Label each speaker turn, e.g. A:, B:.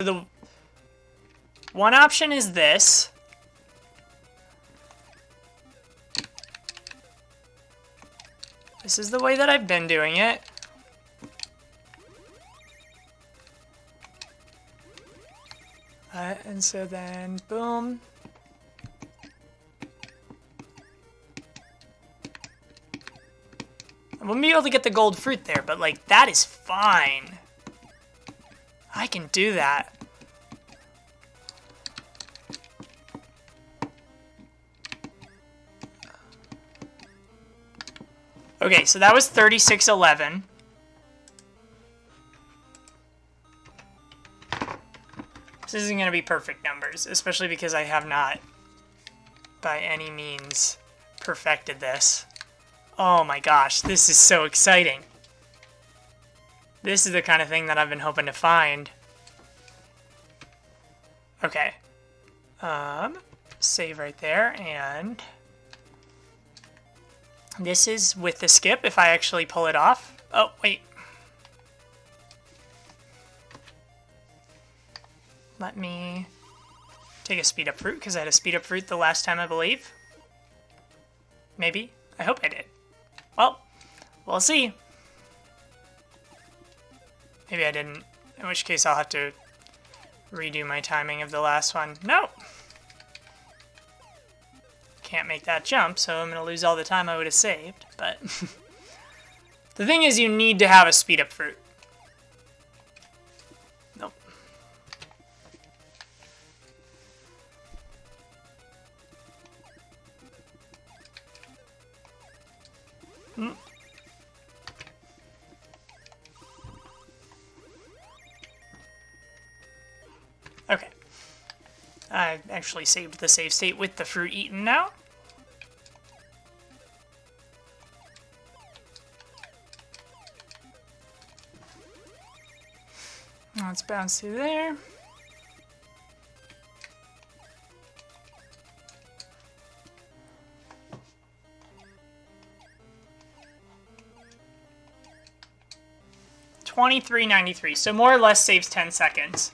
A: The one option is this. This is the way that I've been doing it. Uh, and so then, boom. I wouldn't be able to get the gold fruit there, but like, that is fine. I can do that. Okay, so that was 3611. This isn't going to be perfect numbers, especially because I have not, by any means, perfected this. Oh my gosh, this is so exciting. This is the kind of thing that I've been hoping to find. Okay. Um, save right there, and... This is with the skip, if I actually pull it off. Oh, wait. Let me take a speed up fruit, because I had a speed up fruit the last time, I believe. Maybe. I hope I did. Well, we'll see. Maybe I didn't, in which case I'll have to redo my timing of the last one. No! can't make that jump, so I'm going to lose all the time I would have saved. But the thing is, you need to have a speed up fruit. Nope. Hmm. Okay. I actually saved the save state with the fruit eaten now. Let's bounce through there. Twenty-three ninety-three. So more or less saves ten seconds.